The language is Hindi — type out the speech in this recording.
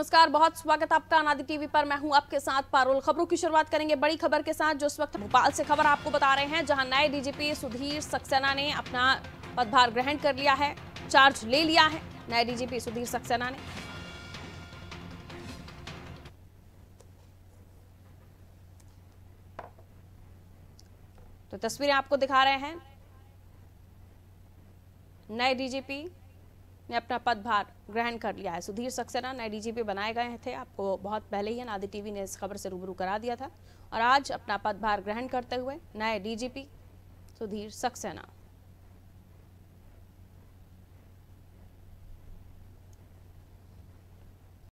नमस्कार, बहुत स्वागत आपका अनादि टीवी पर। मैं हूँ आपके साथ पारुल। खबरों की शुरुआत करेंगे बड़ी खबर के साथ, जो इस वक्त भोपाल से खबर आपको बता रहे हैं, जहाँ नए डीजीपी सुधीर सक्सेना ने अपना पदभार ग्रहण कर लिया है, चार्ज ले लिया है नए डीजीपी सुधीर सक्सेना ने। तो तस्वीरें आपको दिखा रहे हैं। नए डीजीपी ने अपना पदभार ग्रहण कर लिया है। सुधीर सक्सेना नए डीजीपी बनाए गए थे। आपको बहुत पहले ही नादी टीवी ने इस खबर से रूबरू करा दिया था। और आज अपना पदभार ग्रहण करते हुए नए डीजीपी सुधीर सक्सेना।